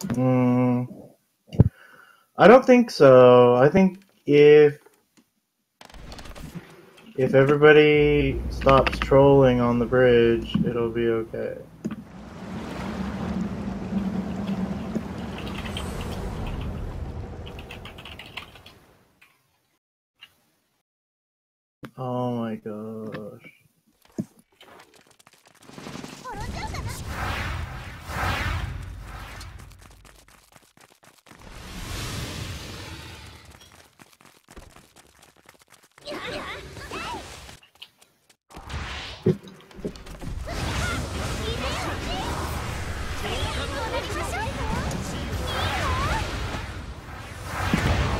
Mm, I don't think so. I think if if everybody stops trolling on the bridge, it'll be okay. Oh my gosh.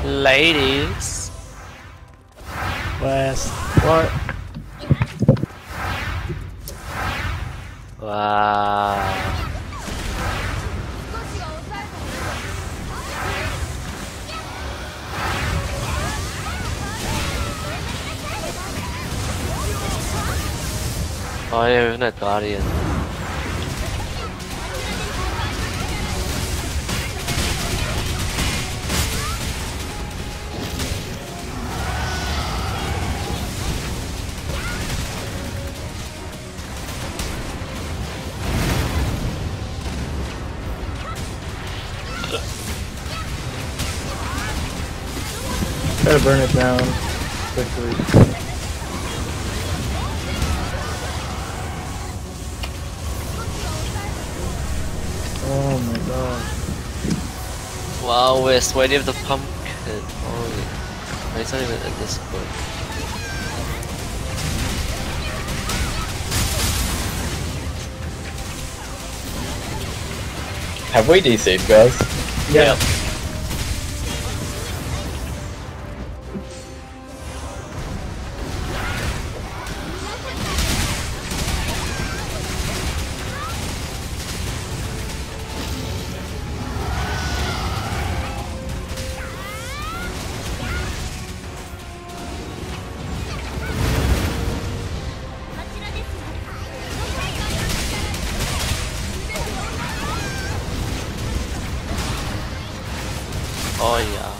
Ladies. West. What? Wow. Oh yeah, even that guardian. Burn it down quickly. Oh my god. Wow, West, why do you have the pumpkin? Holy. It's not even at this point. Have we DC'd, guys? Yeah. Oh yeah.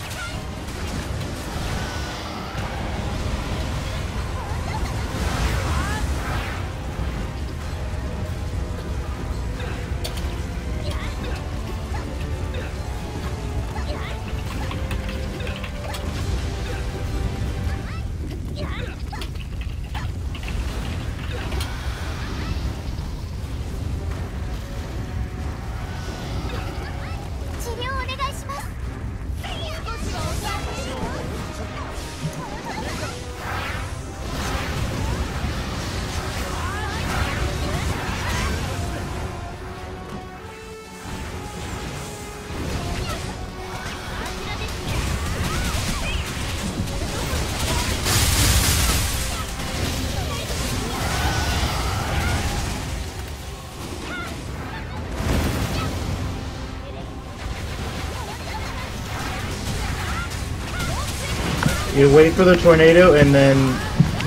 You wait for the tornado and then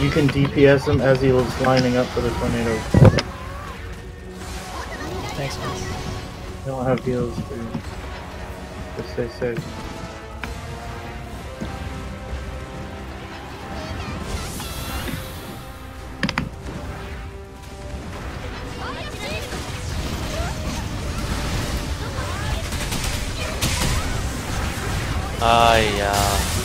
you can DPS him as he was lining up for the tornado. Thanks, West. I don't have heals for you. Just stay safe. Ah yeah.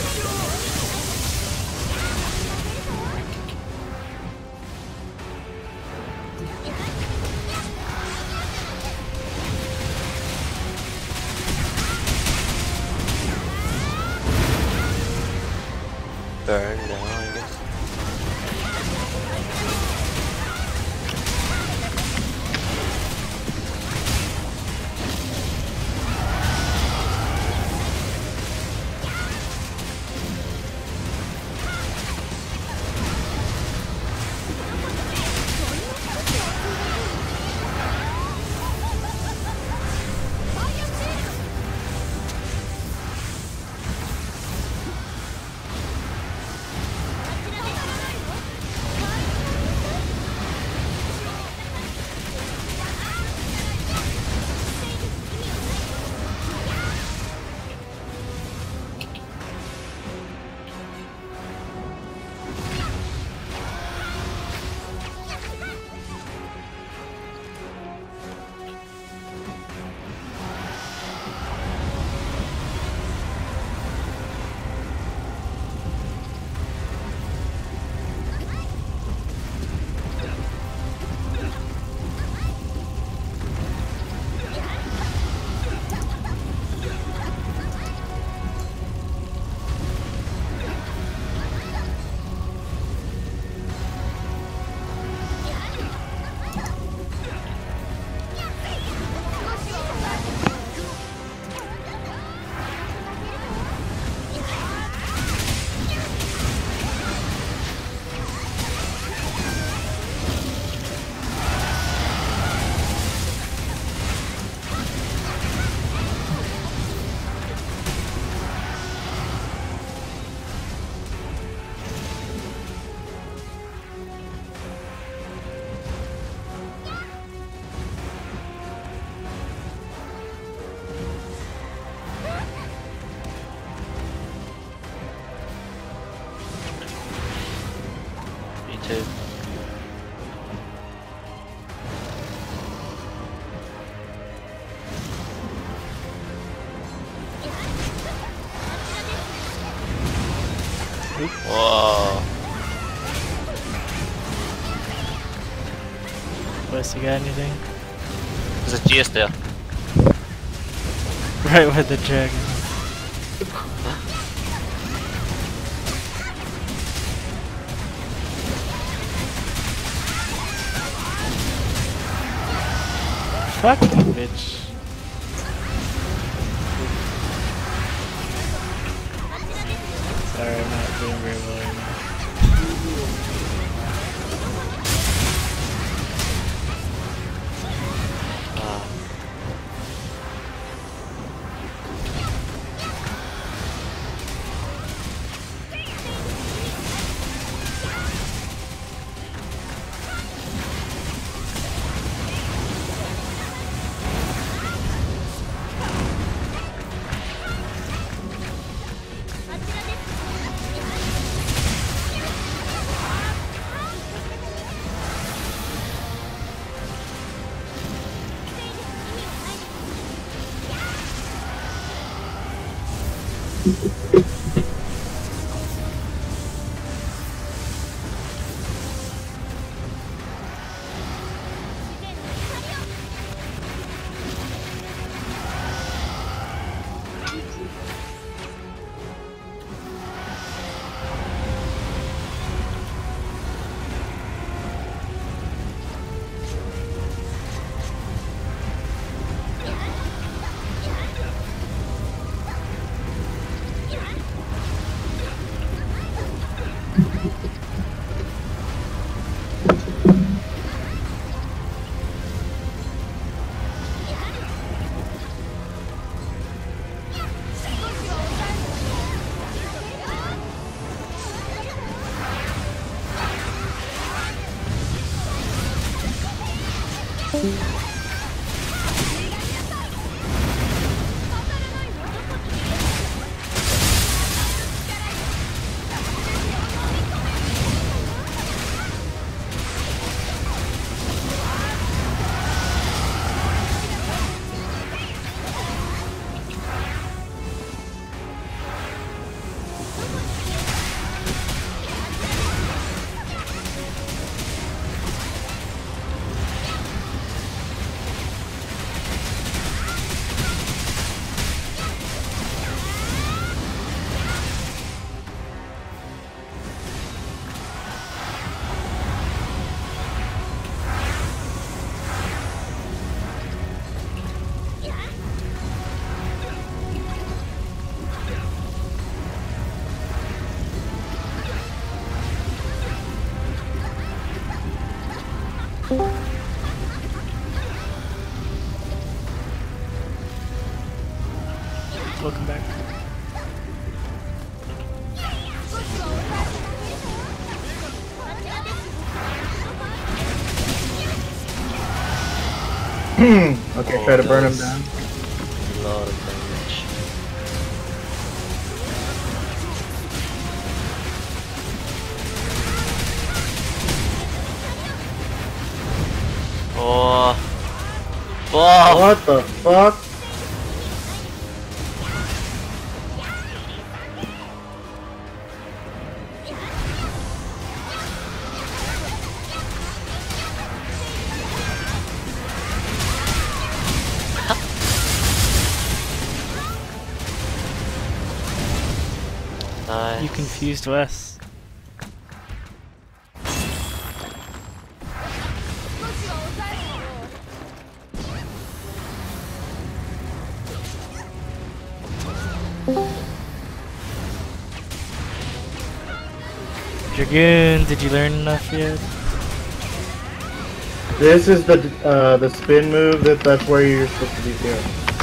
Whoa. Wes, you got anything? There's a GS there. Right with the dragon. Fuck bitch. Doing very well Welcome back. okay, try to burn him down. A lot of damage. Oh. Whoa. What the fuck? Confused Wes. Dragun, did you learn enough yet? This is the uh, the spin move. That that's where you're supposed to be here.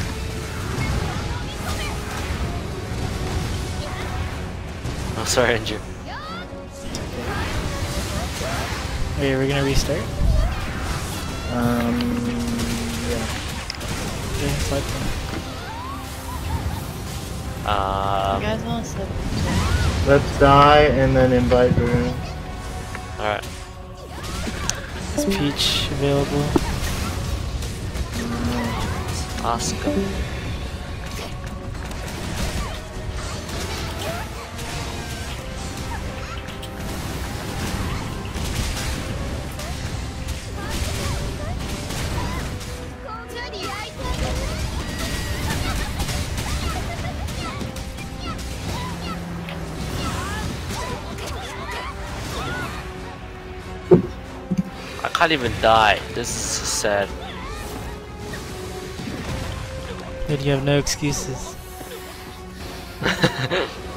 Oh, sorry, Andrew. Wait, are we gonna restart? Um, yeah. Okay, fight then. Um, You guys want to Let's die and then invite Dragun. alright. Is Peach available? Oscar. Can't even die. This is so sad. But you have no excuses.